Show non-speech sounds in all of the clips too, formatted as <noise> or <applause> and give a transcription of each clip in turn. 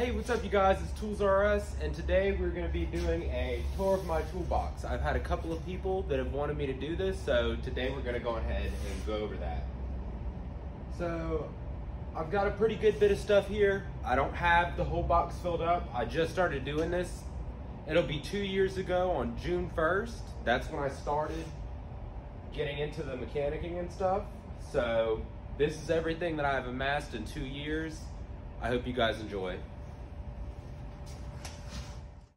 Hey, what's up you guys? It's Tools R Us and today we're going to be doing a tour of my toolbox. I've had a couple of people that have wanted me to do this, so today we're going to go ahead and go over that. So, I've got a pretty good bit of stuff here. I don't have the whole box filled up. I just started doing this. It'll be two years ago on June 1st. That's when I started getting into the mechanicking and stuff. So, this is everything that I've amassed in two years. I hope you guys enjoy.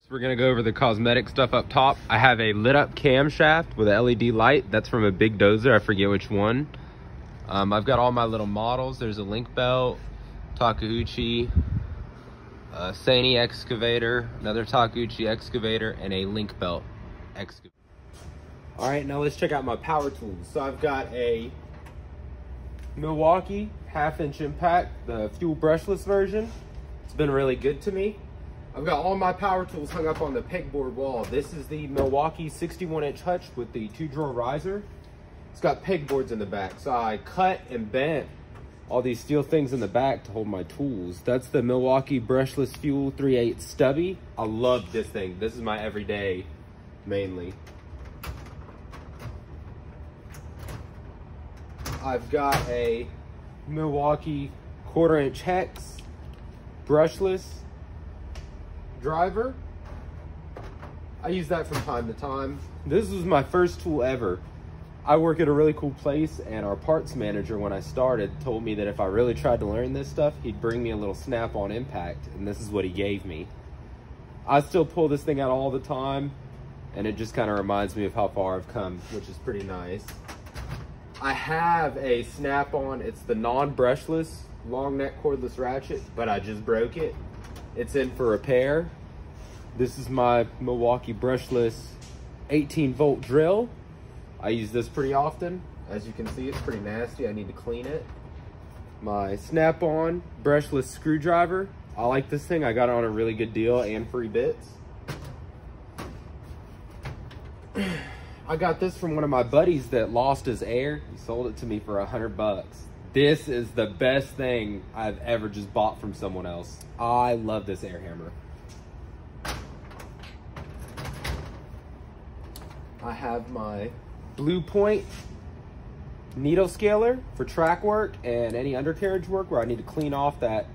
So we're gonna go over the cosmetic stuff up top. I have a lit up camshaft with an LED light. That's from a big dozer, I forget which one. Um, I've got all my little models. There's a link belt, Takeuchi, a Sany excavator, another Takeuchi excavator, and a link belt excavator. All right, now let's check out my power tools. So I've got a Milwaukee half inch impact, the fuel brushless version. It's been really good to me. I've got all my power tools hung up on the pegboard wall. This is the Milwaukee 61 inch hutch with the two drawer riser. It's got pegboards in the back. So I cut and bent all these steel things in the back to hold my tools. That's the Milwaukee brushless fuel 3/8 stubby. I love this thing. This is my everyday mainly. I've got a Milwaukee quarter inch hex brushless driver. I use that from time to time. This was my first tool ever. I work at a really cool place and our parts manager when I started told me that if I really tried to learn this stuff, he'd bring me a little snap-on impact and this is what he gave me. I still pull this thing out all the time and it just kind of reminds me of how far I've come, which is pretty nice. I have a snap-on, it's the non-brushless long neck cordless ratchet, but I just broke it. It's in for repair. This is my Milwaukee brushless 18 volt drill. I use this pretty often. As you can see, it's pretty nasty. I need to clean it. My snap-on brushless screwdriver. I like this thing. I got it on a really good deal and free bits. <clears throat> I got this from one of my buddies that lost his air. He sold it to me for a hundred bucks. This is the best thing I've ever just bought from someone else. I love this air hammer. I have my Blue Point needle scaler for track work and any undercarriage work where I need to clean off that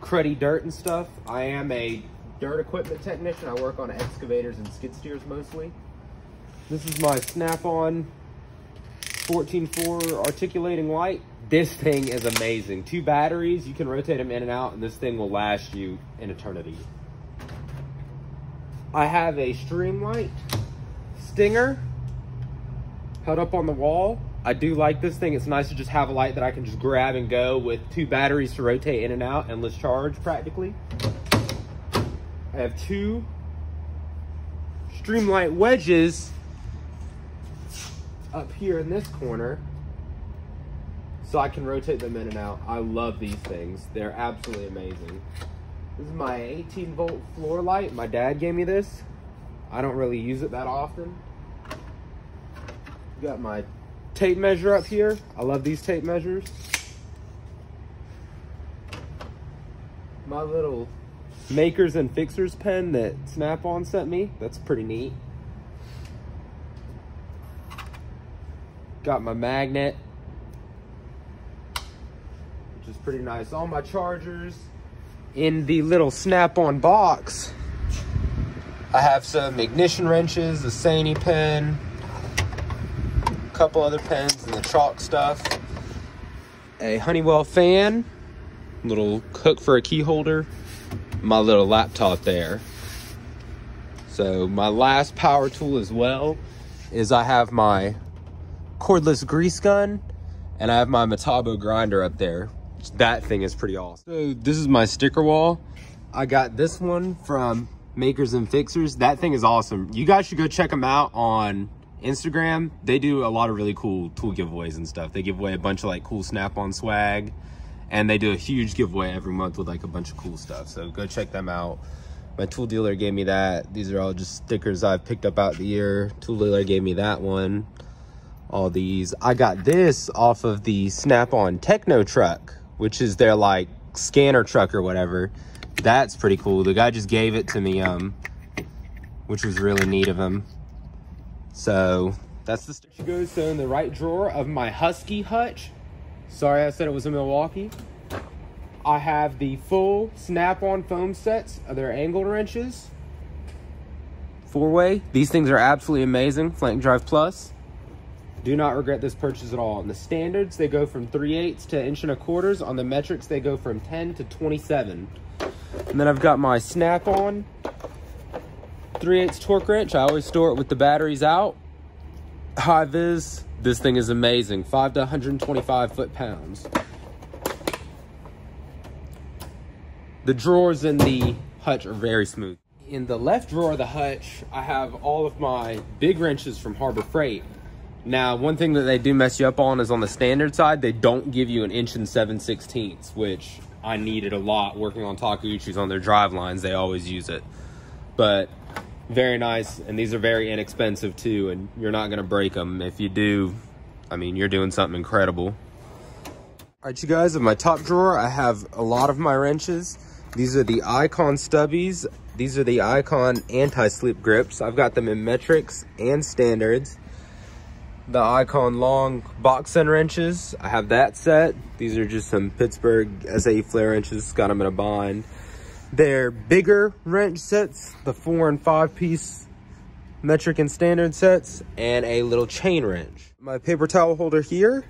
cruddy dirt and stuff. I am a dirt equipment technician. I work on excavators and skid steers mostly. This is my Snap-on 14.4 articulating light. This thing is amazing. Two batteries, you can rotate them in and out, and this thing will last you an eternity. I have a Streamlight Stinger held up on the wall. I do like this thing. It's nice to just have a light that I can just grab and go with two batteries to rotate in and out, endless charge practically. I have two Streamlight wedges up here in this corner so I can rotate them in and out. I love these things. They're absolutely amazing. This is my 18 volt floor light. My dad gave me this. I don't really use it that often. Got my tape measure up here. I love these tape measures. My little makers and fixers pen that Snap-on sent me. That's pretty neat. Got my magnet, which is pretty nice. All my chargers in the little snap-on box. I have some ignition wrenches, a Sany pen, a couple other pens and the chalk stuff, a Honeywell fan, little hook for a key holder, my little laptop there. So my last power tool as well is I have my cordless grease gun and I have my Metabo grinder up there. That thing is pretty awesome. So this is my sticker wall. I got this one from Makers and Fixers. That thing is awesome. You guys should go check them out on Instagram. They do a lot of really cool tool giveaways and stuff. They give away a bunch of like cool snap-on swag and they do a huge giveaway every month with like a bunch of cool stuff. So go check them out. My tool dealer gave me that. These are all just stickers I've picked up out the year. Tool dealer gave me that one all these. I got this off of the Snap-on Techno truck, which is their like scanner truck or whatever. That's pretty cool. The guy just gave it to me, um, which was really neat of him. So that's the she goes so in the right drawer of my Husky hutch. Sorry I said it was in Milwaukee. I have the full snap-on foam sets of their angled wrenches. Four-way. These things are absolutely amazing. Flank Drive Plus. Do not regret this purchase at all. On the standards, they go from 3 eighths to inch and a quarters. On the metrics, they go from 10 to 27. And then I've got my snap-on 3 8 torque wrench. I always store it with the batteries out. High vis. This thing is amazing. 5 to 125 foot-pounds. The drawers in the hutch are very smooth. In the left drawer of the hutch, I have all of my big wrenches from Harbor Freight. Now, one thing that they do mess you up on is on the standard side, they don't give you an inch and 7 sixteenths, which I needed a lot working on Takeuchis on their drive lines. They always use it. But very nice, and these are very inexpensive too, and you're not gonna break them. If you do, I mean, you're doing something incredible. All right, you guys, in my top drawer, I have a lot of my wrenches. These are the Icon stubbies. These are the Icon anti-slip grips. I've got them in metrics and standards. The Icon long box end wrenches, I have that set. These are just some Pittsburgh SAE flare wrenches, got them in a bind. They're bigger wrench sets, the four and five piece metric and standard sets, and a little chain wrench. My paper towel holder here.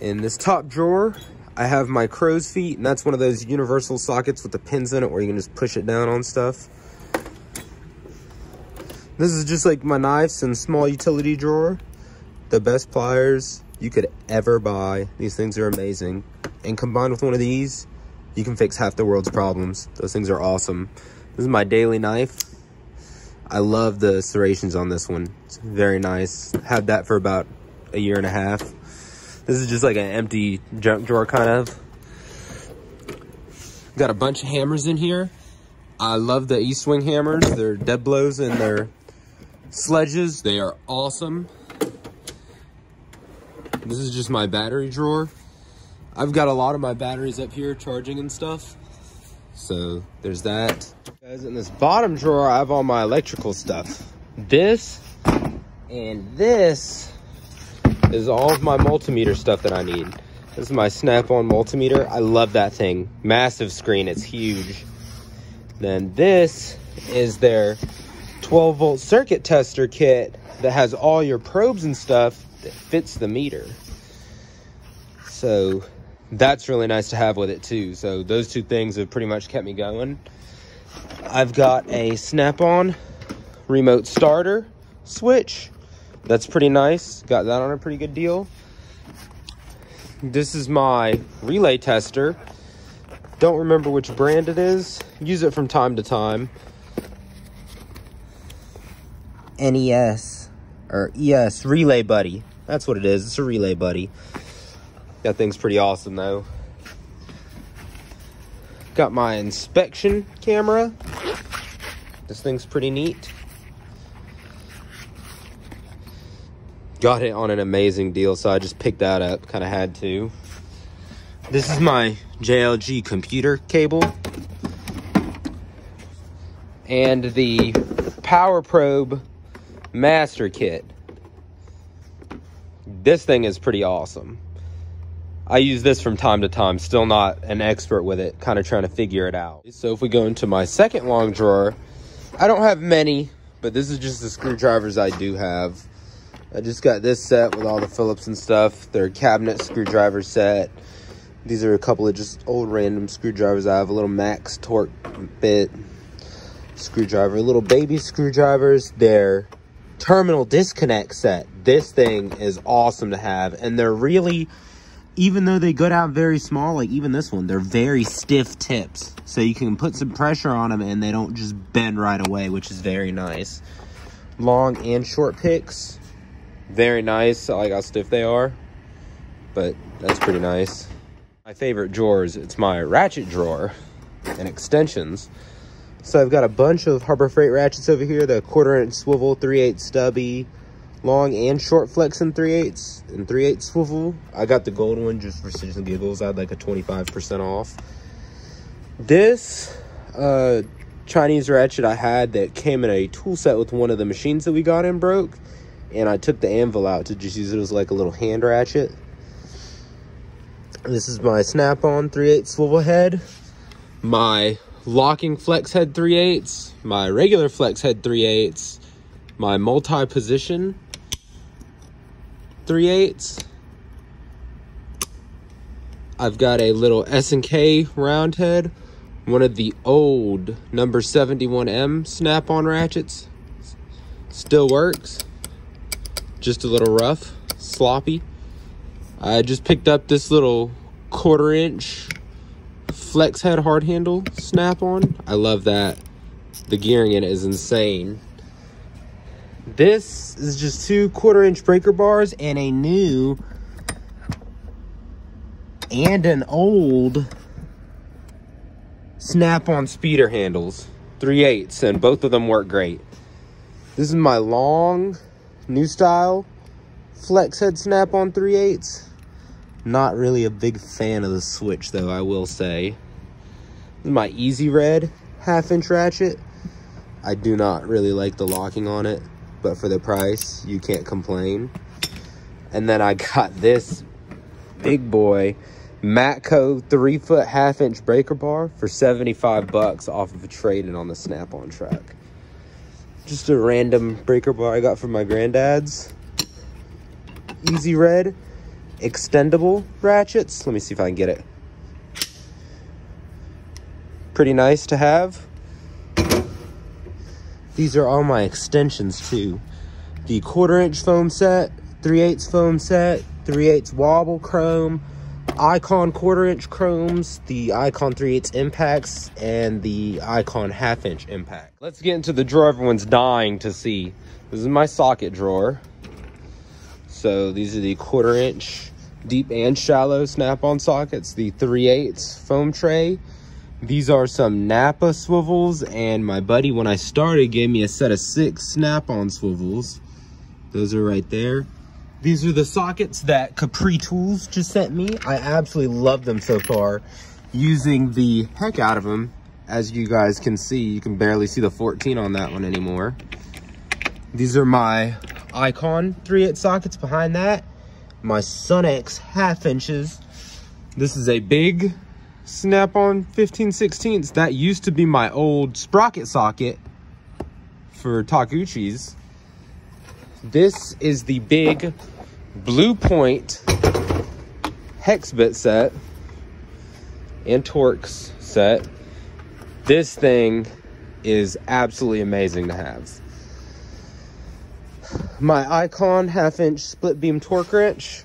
In this top drawer, I have my crow's feet, and that's one of those universal sockets with the pins in it where you can just push it down on stuff. This is just like my knives and small utility drawer. The best pliers you could ever buy. These things are amazing. And combined with one of these, you can fix half the world's problems. Those things are awesome. This is my daily knife. I love the serrations on this one. It's very nice. Had that for about a year and a half. This is just like an empty junk drawer kind of. Got a bunch of hammers in here. I love the Estwing hammers. They're dead blows and they're sledges. They are awesome. This is just my battery drawer. I've got a lot of my batteries up here charging and stuff. So there's that. Guys, in this bottom drawer, I have all my electrical stuff. This and this is all of my multimeter stuff that I need. This is my Snap-on multimeter. I love that thing. Massive screen, it's huge. Then this is their 12 volt circuit tester kit that has all your probes and stuff that fits the meter. So that's really nice to have with it too. So those two things have pretty much kept me going. I've got a snap-on remote starter switch. That's pretty nice. Got that on a pretty good deal. This is my relay tester. Don't remember which brand it is. Use it from time to time. NES or ES Relay Buddy. That's what it is. It's a Relay Buddy. That thing's pretty awesome though. Got my inspection camera. This thing's pretty neat. Got it on an amazing deal, so I just picked that up. Kind of had to. This is my JLG computer cable. And the Power Probe Master Kit. This thing is pretty awesome. I use this from time to time, still not an expert with it, kind of trying to figure it out. So if we go into my second long drawer, I don't have many, but this is just the screwdrivers I do have. I just got this set with all the Phillips and stuff. They're cabinet screwdriver set. These are a couple of just old random screwdrivers. I have a little Max torque bit screwdriver, little baby screwdrivers. They're terminal disconnect set. This thing is awesome to have, and they're really even though they go out very small, like even this one, they're very stiff tips. So you can put some pressure on them and they don't just bend right away, which is very nice. Long and short picks, very nice. I like how stiff they are, but that's pretty nice. My favorite drawers, it's my ratchet drawer and extensions. So I've got a bunch of Harbor Freight ratchets over here, the quarter inch swivel, 3 8 stubby, long and short flex in 3 8 and 3 8 swivel. I got the gold one just for shits and giggles. I had like a 25% off. This uh, Chinese ratchet I had that came in a tool set with one of the machines that we got in broke. And I took the anvil out to just use it as like a little hand ratchet. This is my snap-on 3 8 swivel head. My locking flex head 3 8 My regular flex head 3 8 My multi-position 3 8 I've got a little S&K round head one of the old number 71M snap-on ratchets. Still works. Just a little rough, sloppy. I just picked up this little quarter inch flex head hard handle snap-on. I love that. The gearing in it is insane. This is just two quarter inch breaker bars and a new and an old snap-on speeder handles, 3 eighths, and both of them work great. This is my long, new style, flex head snap-on 3 eighths. Not really a big fan of the switch though, I will say. This is my Easy Red half inch ratchet. I do not really like the locking on it, but for the price, you can't complain. And then I got <laughs> this big boy Matco three foot half inch breaker bar for 75 bucks off of a trade-in on the Snap-on truck. Just a random breaker bar I got from my granddad's. Easy Red extendable ratchets. Let me see if I can get it. Pretty nice to have. These are all my extensions too. The quarter inch foam set, 3 8 foam set, 3 8 wobble chrome, Icon quarter inch chromes, the Icon 3 8 impacts, and the Icon half inch impact. Let's get into the drawer everyone's dying to see. This is my socket drawer. So these are the quarter inch deep and shallow snap-on sockets, the 3 8 foam tray. These are some Napa swivels, and my buddy, when I started, gave me a set of six snap-on swivels. Those are right there. These are the sockets that Capri Tools just sent me. I absolutely love them so far. Using the heck out of them. As you guys can see, you can barely see the 14 on that one anymore. These are my Icon 3-8 sockets behind that. My Sunex half inches. This is a big snap-on 15 16 That used to be my old sprocket socket for Takeuchis. This is the big Blue Point hex bit set and Torx set. This thing is absolutely amazing to have. My Icon half inch split beam torque wrench,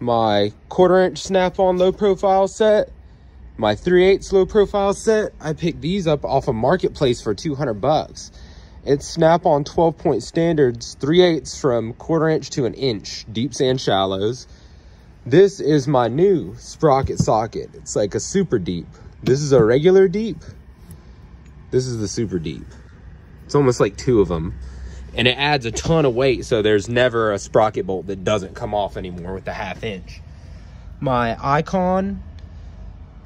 my quarter inch snap-on low profile set, my 3 8 low profile set. I picked these up off a of marketplace for 200 bucks. It's snap-on 12-point standards, 3 eighths from quarter inch to an inch, deeps and shallows. This is my new sprocket socket. It's like a super deep. This is a regular deep. This is the super deep. It's almost like two of them. And it adds a ton of weight, so there's never a sprocket bolt that doesn't come off anymore with the half inch. My Icon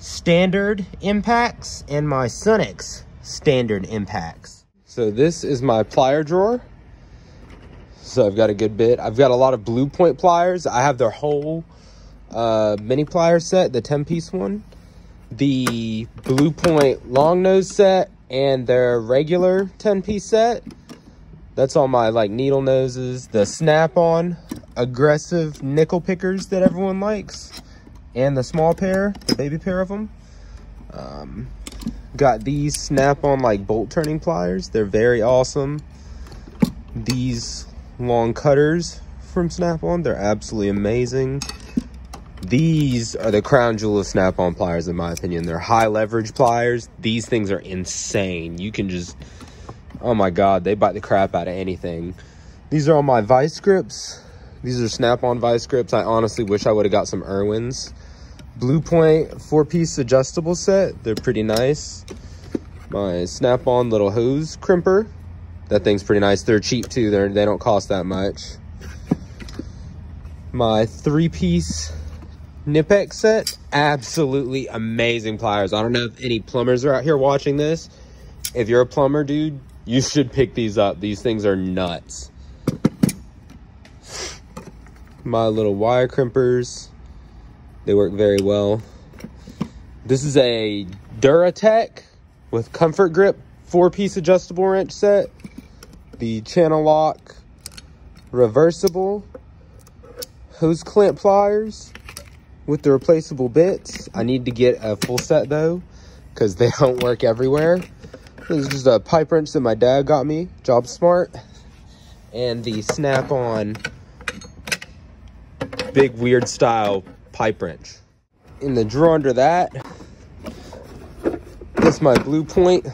standard impacts and my Sunex standard impacts. So this is my plier drawer. So I've got a good bit. I've got a lot of Blue Point pliers. I have their whole uh, mini plier set, the 10 piece one. The Blue Point long nose set and their regular 10 piece set. That's all my like needle noses, the snap on aggressive nickel pickers that everyone likes. And the small pair, the baby pair of them. Um, Got these snap-on like bolt turning pliers. They're very awesome. These long cutters from Snap-on, they're absolutely amazing. These are the crown jewel of Snap-on pliers in my opinion. They're high leverage pliers. These things are insane. You can just, oh my God, they bite the crap out of anything. These are all my vice grips. These are Snap-on vice grips. I honestly wish I would have got some Irwins. Blue Point four-piece adjustable set. They're pretty nice. My Snap-on little hose crimper. That thing's pretty nice. They're cheap too. They're, they don't cost that much. My three-piece Knipex set. Absolutely amazing pliers. I don't know if any plumbers are out here watching this. If you're a plumber, dude, you should pick these up. These things are nuts. My little wire crimpers. They work very well. This is a Duratec with comfort grip four-piece adjustable wrench set. The channel lock reversible hose clamp pliers with the replaceable bits. I need to get a full set though because they <laughs> don't work everywhere. This is just a pipe wrench that my dad got me, Job Smart. And the snap-on big weird style pipe wrench. In the drawer under that, that's my Blue Point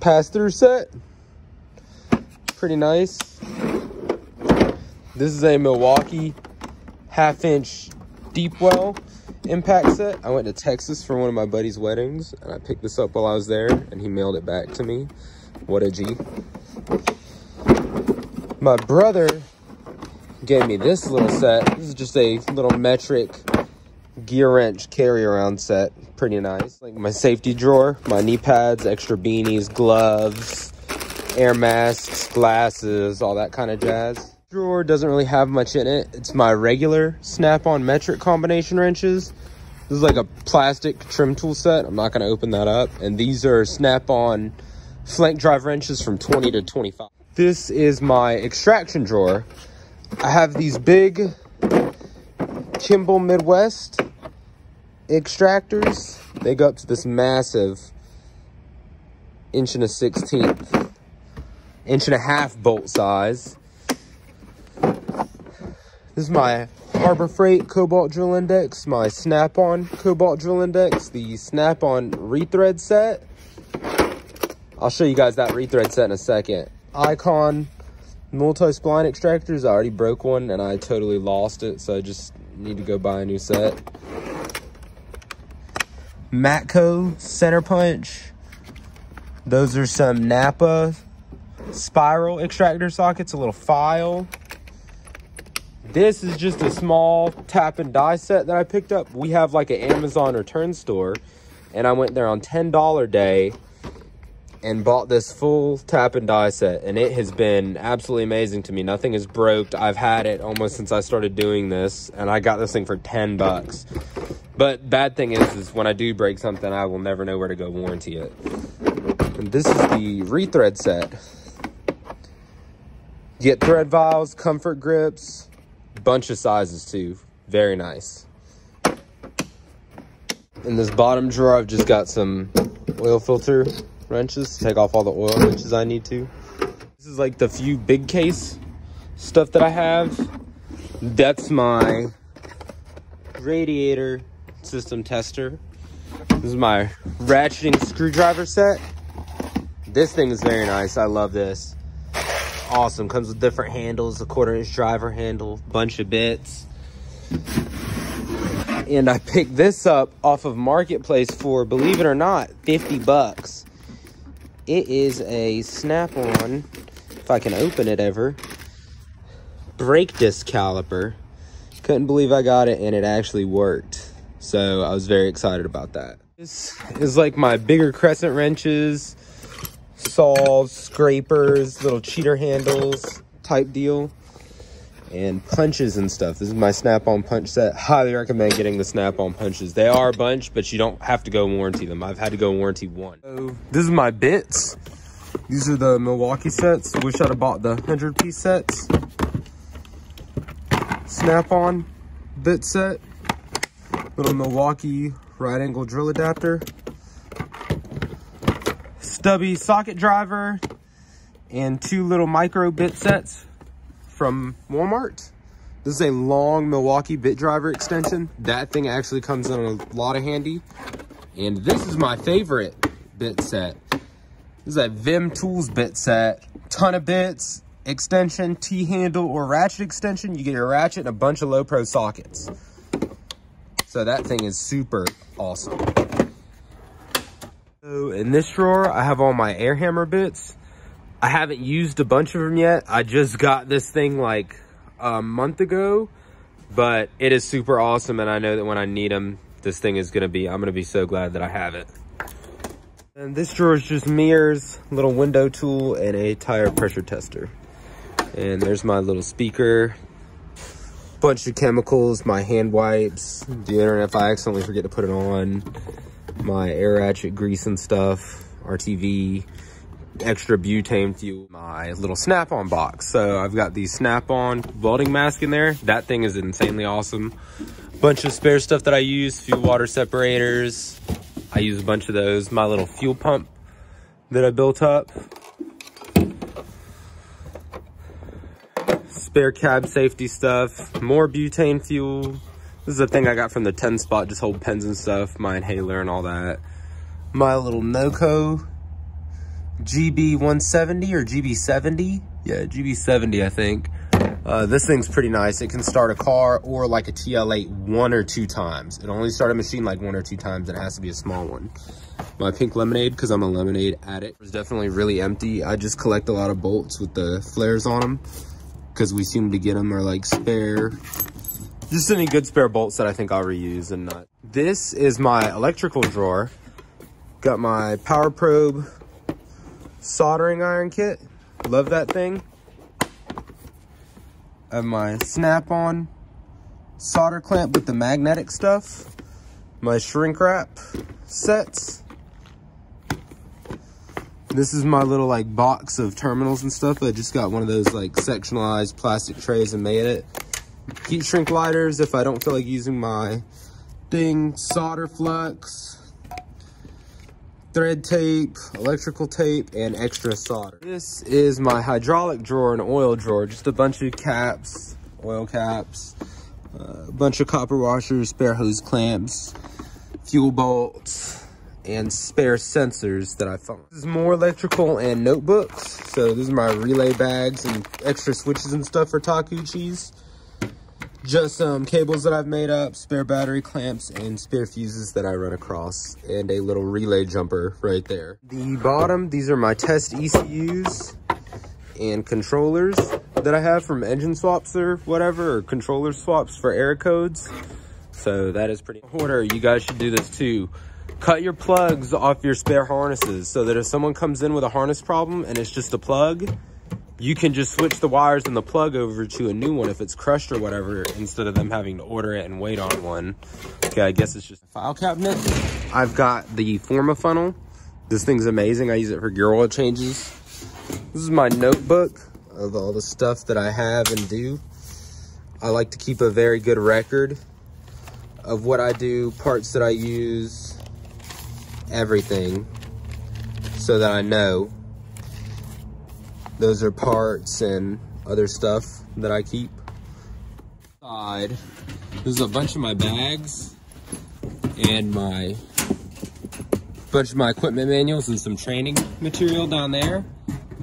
pass-through set. Pretty nice. This is a Milwaukee half-inch deep well impact set. I went to Texas for one of my buddy's weddings, and I picked this up while I was there, and he mailed it back to me. What a G. My brother gave me this little set. This is just a little metric gear wrench carry around set. Pretty nice. Like my safety drawer, my knee pads, extra beanies, gloves, air masks, glasses, all that kind of jazz. Drawer doesn't really have much in it. It's my regular snap-on metric combination wrenches. This is like a plastic trim tool set. I'm not gonna open that up. And these are snap-on flank drive wrenches from 20 to 25. This is my extraction drawer. I have these big Kimball Midwest extractors. They go up to this massive inch and a 16th, inch and a half bolt size. This is my Harbor Freight Cobalt Drill Index, my Snap-on Cobalt Drill Index, the Snap-on Rethread set. I'll show you guys that rethread set in a second. Icon multi-spline extractors. I already broke one and I totally lost it, so I just need to go buy a new set. Matco center punch. Those are some Napa spiral extractor sockets, a little file. This is just a small tap and die set that I picked up. We have like an Amazon return store and I went there on $10 day and bought this full tap and die set and it has been absolutely amazing to me. Nothing is broke. I've had it almost since i started doing this and i got this thing for 10 bucks. But bad thing is is when i do break something i will never know where to go warranty it. And this is the rethread set. Get thread vials comfort grips bunch of sizes too. Very nice. In this bottom drawer i've just got some oil filter wrenches to take off all the oil wrenches I need to. This is like the few big case stuff that I have. That's my radiator system tester. This is my ratcheting screwdriver set. This thing is very nice. I love this. Awesome. Comes with different handles, a quarter inch driver handle, bunch of bits. And I picked this up off of Marketplace for, believe it or not, 50 bucks. It is a snap-on, if I can open it ever, brake disc caliper. Couldn't believe I got it and it actually worked. So I was very excited about that. This is like my bigger crescent wrenches, saws, scrapers, little cheater handles type deal and punches and stuff. This is my snap-on punch set. Highly recommend getting the snap-on punches. They are a bunch, but you don't have to go warranty them. I've had to go warranty one. So this is my bits. These are the Milwaukee sets. Wish I'd have bought the 100 piece sets. Snap-on bit set. Little Milwaukee right angle drill adapter. Stubby socket driver. And two little micro bit sets from Walmart. This is a long Milwaukee bit driver extension. That thing actually comes in a lot of handy. And this is my favorite bit set. This is a Vim Tools bit set. Ton of bits, extension, T-handle, or ratchet extension. You get your ratchet and a bunch of low pro sockets. So that thing is super awesome. So in this drawer, I have all my air hammer bits. I haven't used a bunch of them yet. I just got this thing like a month ago, but it is super awesome. And I know that when I need them, this thing is gonna be, I'm gonna be so glad that I have it. And this drawer is just mirrors, little window tool, and a tire pressure tester. And there's my little speaker, bunch of chemicals, my hand wipes, deodorant if I accidentally forget to put it on, my air ratchet grease and stuff, RTV, extra butane fuel, my little snap-on box. So I've got the snap-on welding mask in there. That thing is insanely awesome. Bunch of spare stuff that I use, fuel water separators, I use a bunch of those. My little fuel pump that I built up. Spare cab safety stuff. More butane fuel. This is a thing I got from the 10 spot, just hold pens and stuff. My inhaler and all that. My little Noco GB170 or GB70. Yeah, GB70, I think. Uh, this thing's pretty nice. It can start a car or like a TL8 one or two times. It only start a machine like one or two times. And it has to be a small one. My pink lemonade, because I'm a lemonade addict, is definitely really empty. I just collect a lot of bolts with the flares on them because we seem to get them or like spare. Just any good spare bolts that I think I'll reuse and not. This is my electrical drawer. Got my power probe soldering iron kit. Love that thing of my snap-on solder clamp with the magnetic stuff, my shrink wrap sets. This is my little like box of terminals and stuff. I just got one of those like sectionalized plastic trays and made it. Heat shrink lighters if I don't feel like using my thing. solder flux thread tape, electrical tape, and extra solder. This is my hydraulic drawer and oil drawer. Just a bunch of caps, oil caps, uh, a bunch of copper washers, spare hose clamps, fuel bolts, and spare sensors that I found. This is more electrical and notebooks. So these are my relay bags and extra switches and stuff for Takeuchis just some cables that I've made up, spare battery clamps, and spare fuses that I run across, and a little relay jumper right there. The bottom, these are my test ECUs and controllers that I have from engine swaps or whatever, or controller swaps for error codes. So that is pretty order. You guys should do this too. Cut your plugs off your spare harnesses so that if someone comes in with a harness problem and it's just a plug, you can just switch the wires and the plug over to a new one if it's crushed or whatever instead of them having to order it and wait on one. Okay, I guess it's just a file cabinet. I've got the Form-A-Funnel. This thing's amazing. I use it for gear oil changes. This is my notebook of all the stuff that I have and do. I like to keep a very good record of what I do, parts that I use, everything, so that I know those are parts and other stuff that I keep. Side, this is a bunch of my bags and my bunch of my equipment manuals and some training material down there.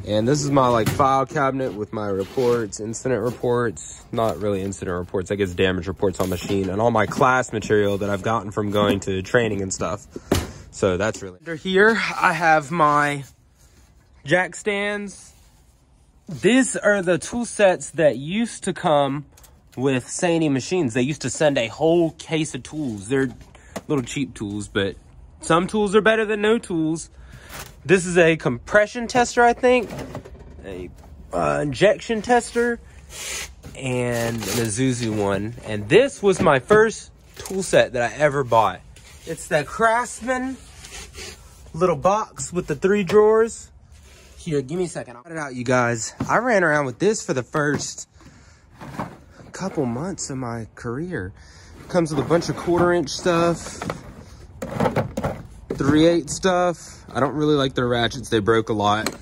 And this is my like file cabinet with my reports, incident reports, not really incident reports, I guess damage reports on machine and all my class material that I've gotten from going to training and stuff. So that's really. Under here, I have my jack stands, these are the tool sets that used to come with Sany machines. They used to send a whole case of tools. They're little cheap tools, but some tools are better than no tools. This is a compression tester, I think, a uh, injection tester, and an Isuzu one. And this was my first tool set that I ever bought. It's the Craftsman little box with the three drawers. Here, give me a second. I'll put it out, you guys. I ran around with this for the first couple months of my career. Comes with a bunch of quarter inch stuff, 3 8 stuff. I don't really like their ratchets. They broke a lot.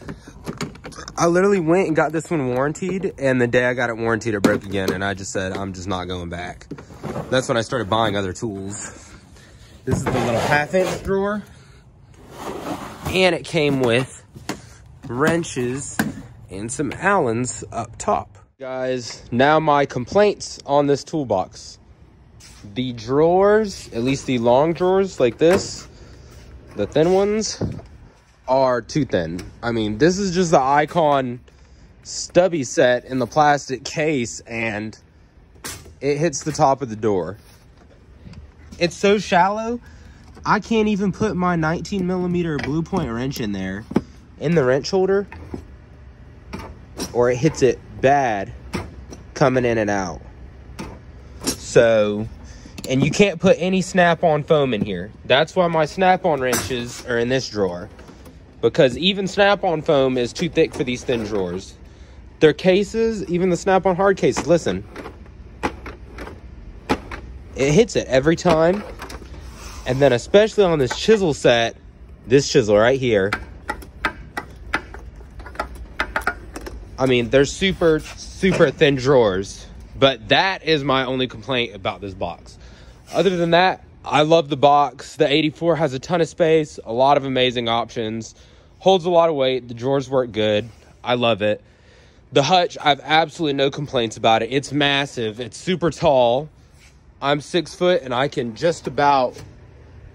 I literally went and got this one warranted, and the day I got it warranted, it broke again, and I just said, I'm just not going back. That's when I started buying other tools. This is the little half inch drawer. And it came with wrenches, and some Allens up top. Guys, now my complaints on this toolbox. The drawers, at least the long drawers like this, the thin ones, are too thin. I mean, this is just the Icon stubby set in the plastic case, and it hits the top of the door. It's so shallow, I can't even put my 19 millimeter blue point wrench in there in the wrench holder or it hits it bad coming in and out. So, and you can't put any snap-on foam in here. That's why my snap-on wrenches are in this drawer. Because even snap-on foam is too thick for these thin drawers. Their cases, even the snap-on hard cases, listen. It hits it every time. And then especially on this chisel set, this chisel right here. I mean, they're super, super thin drawers. But that is my only complaint about this box. Other than that, I love the box. The 84 has a ton of space, a lot of amazing options, holds a lot of weight. The drawers work good. I love it. The hutch, I have absolutely no complaints about it. It's massive. It's super tall. I'm six foot and I can just about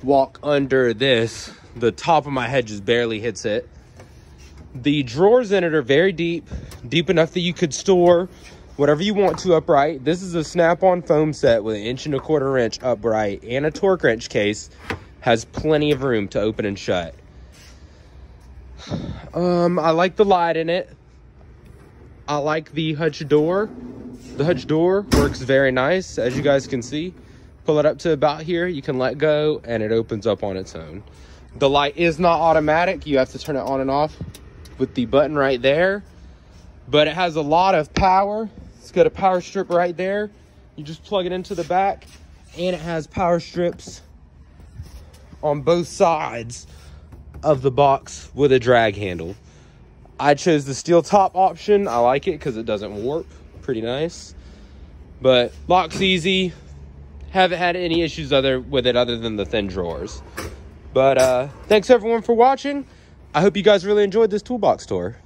walk under this. The top of my head just barely hits it. The drawers in it are very deep, deep enough that you could store whatever you want to upright. This is a snap-on foam set with an inch and a quarter inch upright and a torque wrench case. Has plenty of room to open and shut. Um, I like the light in it. I like the hutch door. The hutch door works very nice, as you guys can see. Pull it up to about here, you can let go, and it opens up on its own. The light is not automatic. You have to turn it on and off with the button right there. But it has a lot of power it's got a power strip right there. You just plug it into the back and it has power strips on both sides of the box with a drag handle. I chose the steel top option. I like it because it doesn't warp. Pretty nice. But locks easy. Haven't had any issues other with it other than the thin drawers. But uh, thanks everyone for watching. I hope you guys really enjoyed this toolbox tour.